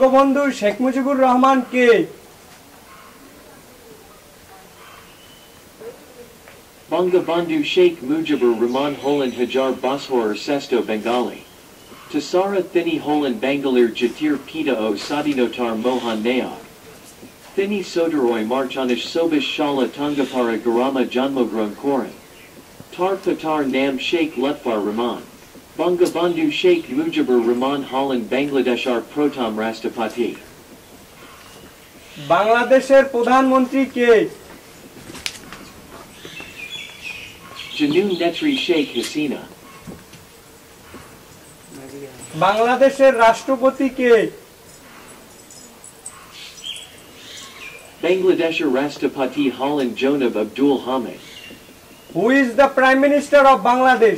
বঙ্গবন্ধু শেখ মুজিবুর রহমান কে Bangabandhu Sheikh Mujibur Rahman Holan Hajar Bashor Sesto Bengali. Tasara Thini Holan Bangalore Jatir Pita O Sadinotar Mohan Nayak. Thini Soderoy Marchanish Sobish Shala Tangapara Garama Janmogran Koran. Tar Patar Nam Sheikh Lutfar Rahman. Bangabandhu Sheikh Mujibur Rahman Holland Bangladeshar Protam Rastapati. বাংলাদেশের প্রধানমন্ত্রী কে Janu Netri Sheikh Hasina. বাংলাদেশের রাষ্ট্রপতি কে Bangladesher Rastapati Holland Jonab Abdul Hamid. Who is the prime minister of Bangladesh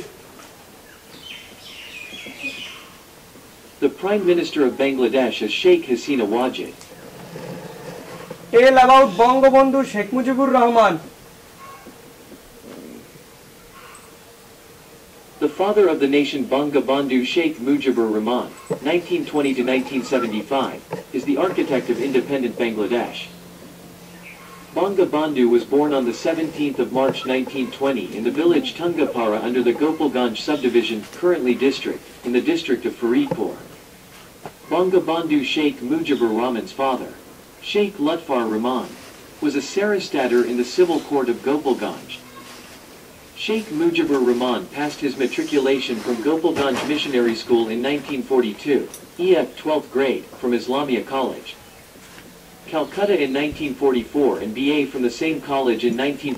The Prime Minister of Bangladesh is Sheikh Hasina Wajid. About Bangabandhu Sheikh Mujibur Rahman. The father of the nation Bangabandhu Sheikh Mujibur Rahman, 1920 to 1975, is the architect of independent Bangladesh. Bangabandhu was born on the 17th of March 1920 in the village Tungapara under the Gopalganj subdivision, currently district, in the district of Faridpur. Bangabandhu Sheikh Mujibur Rahman's father, Sheikh Lutfar Rahman, was a Sarastader in the civil court of Gopalganj. Sheikh Mujibur Rahman passed his matriculation from Gopalganj Missionary School in 1942, EF 12th grade, from Islamia College. Calcutta in 1944 and BA from the same college in 19